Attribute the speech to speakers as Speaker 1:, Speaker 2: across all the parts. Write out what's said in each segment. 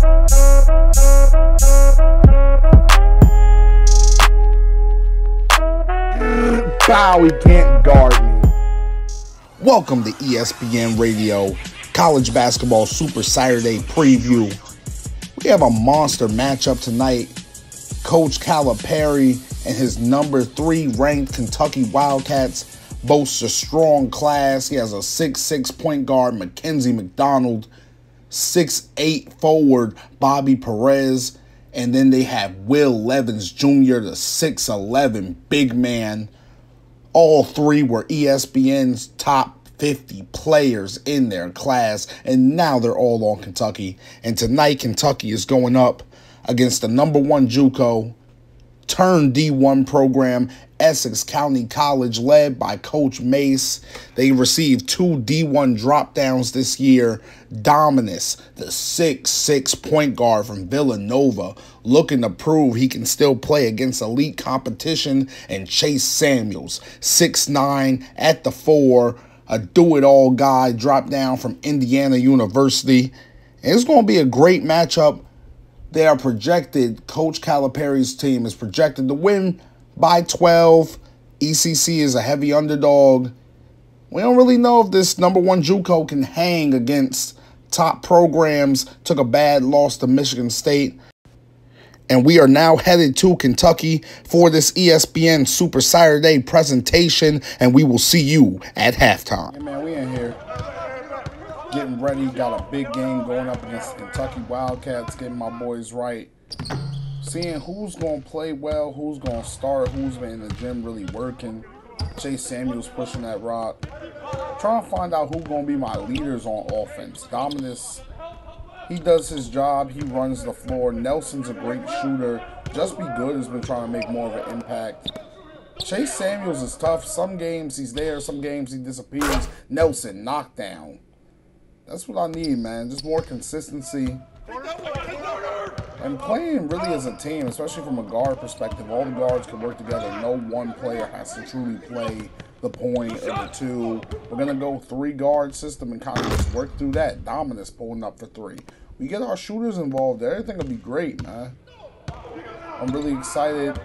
Speaker 1: Bow, he can't guard me. Welcome to ESPN Radio College Basketball Super Saturday Preview. We have a monster matchup tonight. Coach Calipari and his number three ranked Kentucky Wildcats boasts a strong class. He has a six-six point guard, Mackenzie McDonald, six-eight forward, Bobby Perez, and then they have Will Levens Jr., the 6'11 big man. All three were ESPN's top 50 players in their class, and now they're all on Kentucky. And tonight, Kentucky is going up against the number one Juco turn D1 program, Essex County College, led by Coach Mace. They received two D1 drop downs this year. Dominus, the six-six point guard from Villanova, looking to prove he can still play against elite competition. And Chase Samuels, six-nine at the four, a do it all guy, dropped down from Indiana University. And it's going to be a great matchup they are projected, Coach Calipari's team is projected to win by 12. ECC is a heavy underdog. We don't really know if this number one JUCO can hang against top programs. Took a bad loss to Michigan State. And we are now headed to Kentucky for this ESPN Super Saturday presentation. And we will see you at halftime.
Speaker 2: Hey man, we in here getting ready. Got a big game going up against Kentucky Wildcats. Getting my boys right. Seeing who's going to play well, who's going to start, who's been in the gym really working. Chase Samuels pushing that rock. Trying to find out who's going to be my leaders on offense. Dominus, he does his job. He runs the floor. Nelson's a great shooter. Just Be Good has been trying to make more of an impact. Chase Samuels is tough. Some games he's there, some games he disappears. Nelson, knockdown. That's what I need, man. Just more consistency. And playing really as a team, especially from a guard perspective, all the guards can work together. No one player has to truly play the point or the two. We're going to go three guard system and kind of just work through that. Dominus pulling up for three. We get our shooters involved. Everything will be great, man. I'm really excited.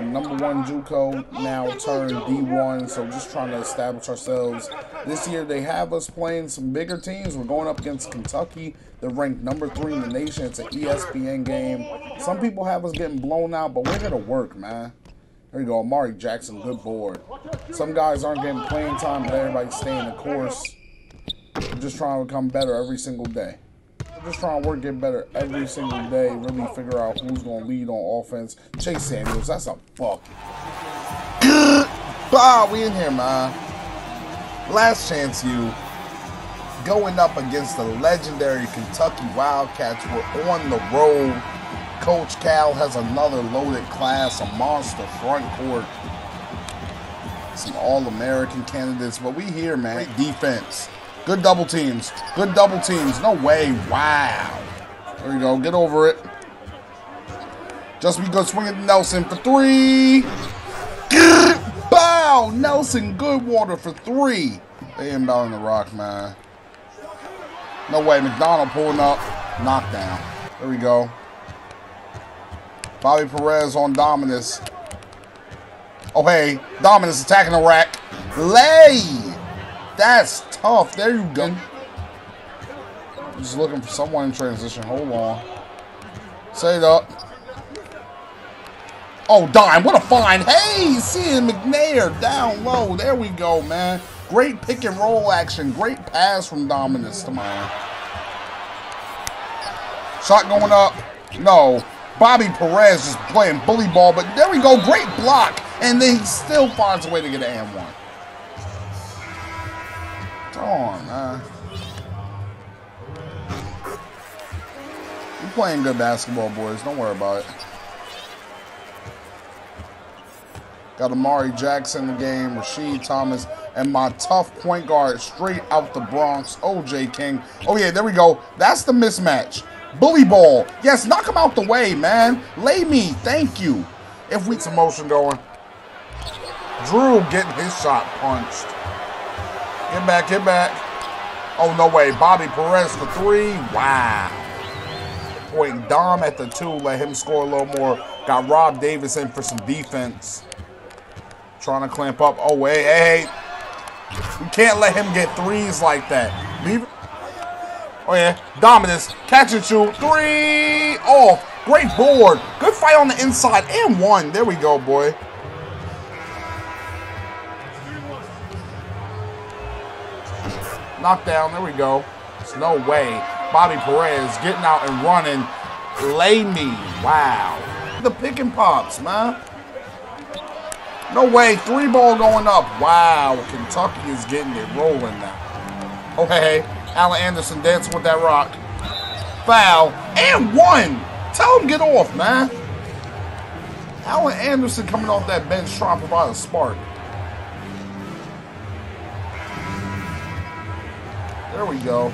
Speaker 2: Number one JUCO now turned D1, so just trying to establish ourselves. This year they have us playing some bigger teams. We're going up against Kentucky. They're ranked number three in the nation. It's an ESPN game. Some people have us getting blown out, but we're gonna work, man. There you go, Amari Jackson, good board. Some guys aren't getting playing time, but everybody's staying the course. We're just trying to become better every single day just trying to work, get better every single day. Really figure out who's going to lead on offense. Chase Samuels, that's a fuck. Bow, we in here, man. Last Chance U. Going up against the legendary Kentucky Wildcats. We're on the road. Coach Cal has another loaded class, a monster front court. Some All-American candidates, but we here, man. Great defense. Good double teams. Good double teams. No way. Wow. There you go. Get over it. Just be good. Swing it Nelson for three. Bow. Nelson Goodwater for three. They inbounding the rock, man. No way. McDonald pulling up. Knockdown. There we go. Bobby Perez on Dominus. Oh, hey. Dominus attacking the rack. Lay. That's tough. There you go. Just looking for someone in transition. Hold on. Say that. Oh, dime. What a find. Hey, seeing McNair down low. There we go, man. Great pick and roll action. Great pass from Dominus to mine. Shot going up. No. Bobby Perez is playing bully ball, but there we go. Great block. And then he still finds a way to get an and one. Come on, man. We're playing good basketball, boys. Don't worry about it. Got Amari Jackson in the game, Rasheed Thomas, and my tough point guard straight out the Bronx, OJ King. Oh, yeah, there we go. That's the mismatch. Bully ball. Yes, knock him out the way, man. Lay me. Thank you. If we some motion going. Drew getting his shot punched. Get back, get back. Oh, no way. Bobby Perez for three. Wow. point. Dom at the two, let him score a little more. Got Rob Davis in for some defense. Trying to clamp up. Oh, hey, hey. We can't let him get threes like that. Leave. Oh, yeah. Dominus. Catch and shoot. Three. Off. Great board. Good fight on the inside. And one. There we go, boy. Knockdown. There we go. There's no way. Bobby Perez getting out and running. Lay me. Wow. The pick and pops, man. No way. Three ball going up. Wow. Kentucky is getting it rolling now. Oh, okay. hey. Alan Anderson dancing with that rock. Foul. And one. Tell him get off, man. Alan Anderson coming off that bench trying to provide a spark. There we go.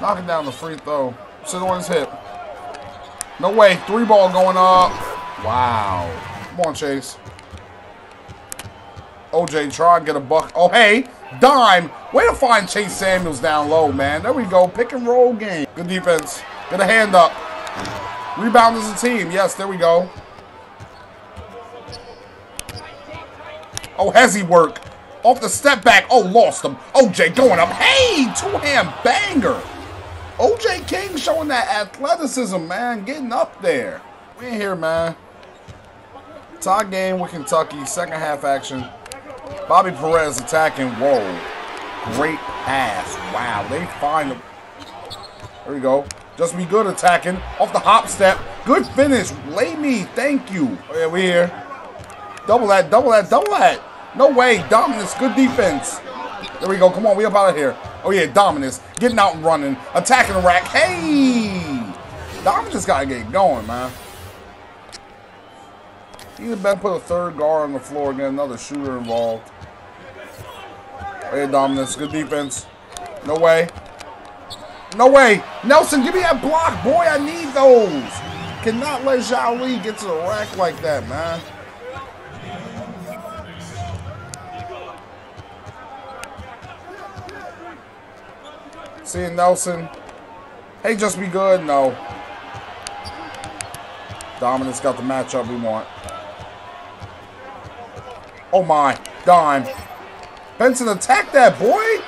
Speaker 2: Knocking down the free throw. Sit on his hip. No way. Three ball going up. Wow. Come on, Chase. OJ try and get a buck. Oh, hey. Dime. Way to find Chase Samuels down low, man. There we go. Pick and roll game. Good defense. Get a hand up. Rebound as a team. Yes, there we go. Oh, has he work? Off the step back. Oh, lost him. OJ going up. Hey, two-hand banger. OJ King showing that athleticism, man. Getting up there. We in here, man. Tie game with Kentucky. Second half action. Bobby Perez attacking. Whoa. Great pass. Wow. They find him. There we go. Just be good attacking. Off the hop step. Good finish. Lay me. Thank you. Oh, yeah, we here. Double that. Double that. Double that. No way. Dominus. Good defense. There we go. Come on. We up out of here. Oh, yeah. Dominus. Getting out and running. Attacking the rack. Hey. Dominus got to get going, man. You better put a third guard on the floor and get another shooter involved. Oh, yeah, Dominus. Good defense. No way. No way. Nelson, give me that block. Boy, I need those. Cannot let Zhao Li get to the rack like that, man. Seeing Nelson. Hey, just be good. No. Dominus got the matchup we want. Oh my. Dime. Benson, attack that boy.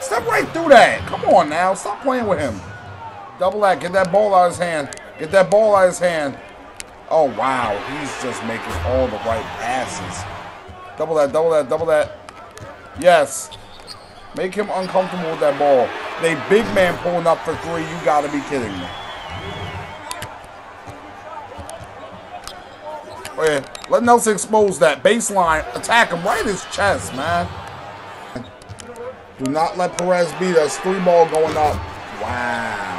Speaker 2: Step right through that. Come on now. Stop playing with him. Double that. Get that ball out of his hand. Get that ball out of his hand. Oh, wow. He's just making all the right passes. Double that. Double that. Double that. Yes. Make him uncomfortable with that ball. They big man pulling up for three. You got to be kidding me. Oh, yeah. Let Nelson expose that. Baseline. Attack him right in his chest, man. Do not let Perez beat us. Three ball going up. Wow.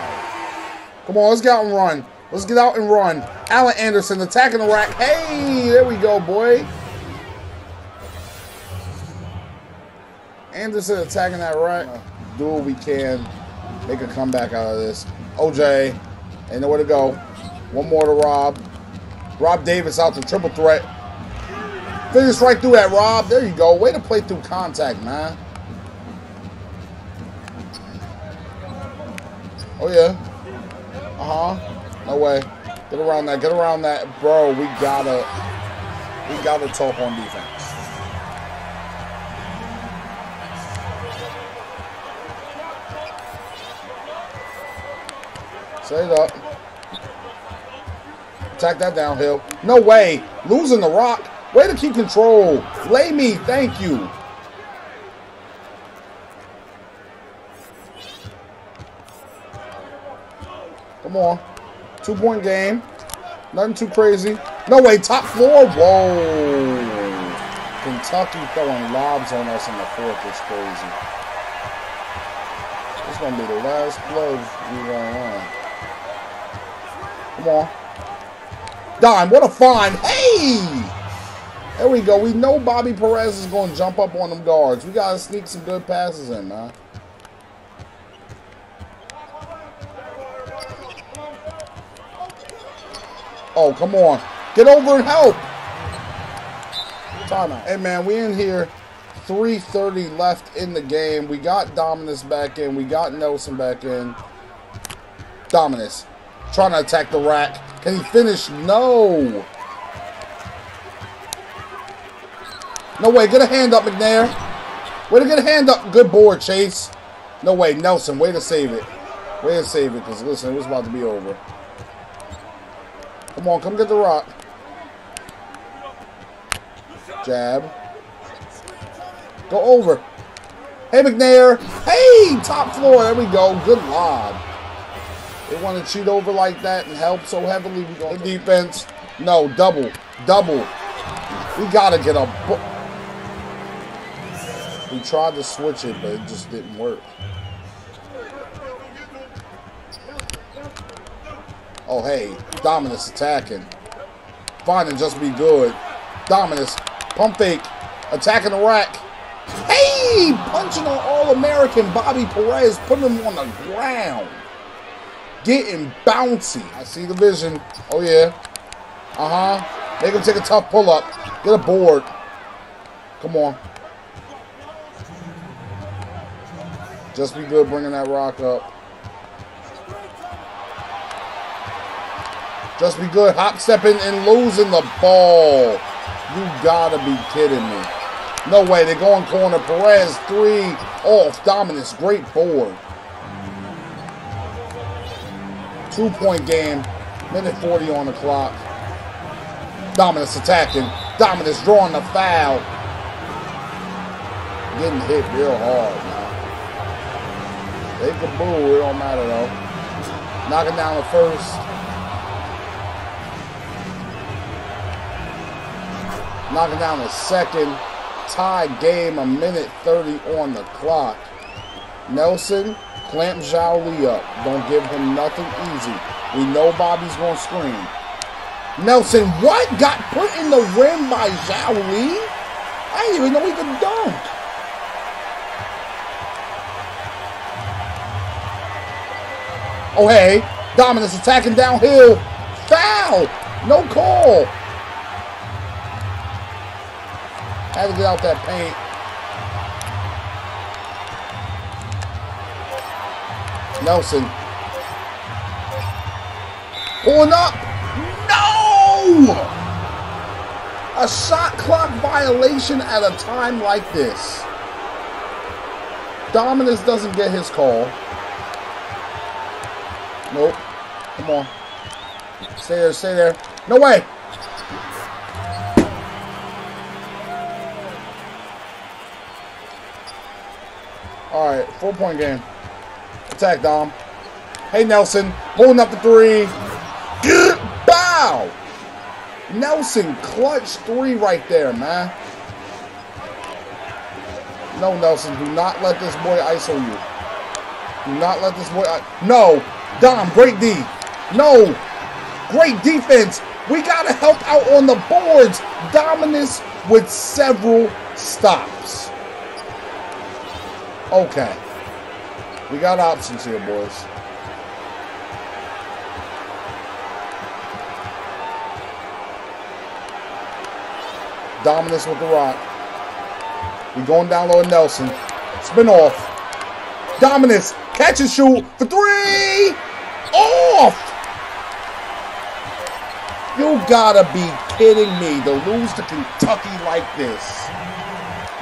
Speaker 2: Come on, let's get out and run. Let's get out and run. Allen Anderson attacking the rack. Hey, there we go, boy. Anderson attacking that rack. Do what we can. Make a comeback out of this. OJ, ain't nowhere to go. One more to Rob. Rob Davis out to triple threat. Finish right through that, Rob. There you go. Way to play through contact, man. Oh, yeah. Uh-huh. No way. Get around that. Get around that. Bro, we gotta... We gotta talk on defense. Set it up. Attack that downhill. No way. Losing the rock. Way to keep control. Lay me. Thank you. Come on. Two point game. Nothing too crazy. No way. Top floor. Whoa. Kentucky throwing lobs on us in the fourth is crazy. This is going to be the last play we run on. Come on. Dime, what a find. Hey! There we go. We know Bobby Perez is going to jump up on them guards. We got to sneak some good passes in, man. Oh, come on. Get over and help. Timeout. Hey, man, we in here. 3.30 left in the game. We got Dominus back in. We got Nelson back in. Dominus. Trying to attack the rack. Can he finish? No. No way. Get a hand up, McNair. Way to get a hand up. Good board, Chase. No way. Nelson, way to save it. Way to save it, because listen, it was about to be over. Come on, come get the rock. Jab. Go over. Hey, McNair. Hey, top floor. There we go. Good lob. They want to cheat over like that and help so heavily. We go defense. No, double. Double. We got to get a... We tried to switch it, but it just didn't work. Oh, hey. Dominus attacking. Finding just be good. Dominus. Pump fake. Attacking the rack. Hey! Punching an All-American Bobby Perez. Putting him on the ground. Getting bouncy. I see the vision. Oh, yeah. Uh-huh. Make him take a tough pull-up. Get a board. Come on. Just be good bringing that rock up. Just be good hop stepping and losing the ball. You gotta be kidding me. No way, they're going corner. Perez, three off. Dominus, great board. Two point game. Minute 40 on the clock. Dominus attacking. Dominus drawing the foul. Getting hit real hard, man. They can boo, it don't matter though. Knocking down the first. Knocking down the second. Tie game, a minute 30 on the clock. Nelson, clamp Zhao Li up. Don't give him nothing easy. We know Bobby's going to scream. Nelson, what? Got put in the rim by Zhao Li? I didn't even know he could dunk. Oh, hey. Dominus attacking downhill. Foul. No call. Had to get out that paint. Nelson. Pulling up. No! A shot clock violation at a time like this. Dominus doesn't get his call. Nope. Come on. Stay there, stay there. No way! All right, four point game. Attack, Dom. Hey, Nelson. Pulling up the three. Bow! Nelson, clutch three right there, man. No, Nelson, do not let this boy ISO you. Do not let this boy... No! Dom, great D. No! Great defense. We got to help out on the boards. Dominus with several stops. Okay. We got options here, boys. Dominus with the rock. We're going down low Nelson. Spin off. Dominus. Catch and shoot for three. Off. You gotta be kidding me to lose to Kentucky like this.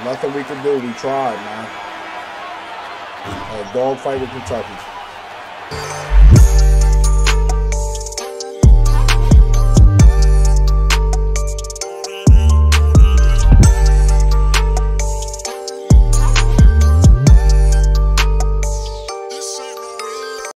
Speaker 2: Nothing we can do. We tried, man. A dog fight with Kentucky.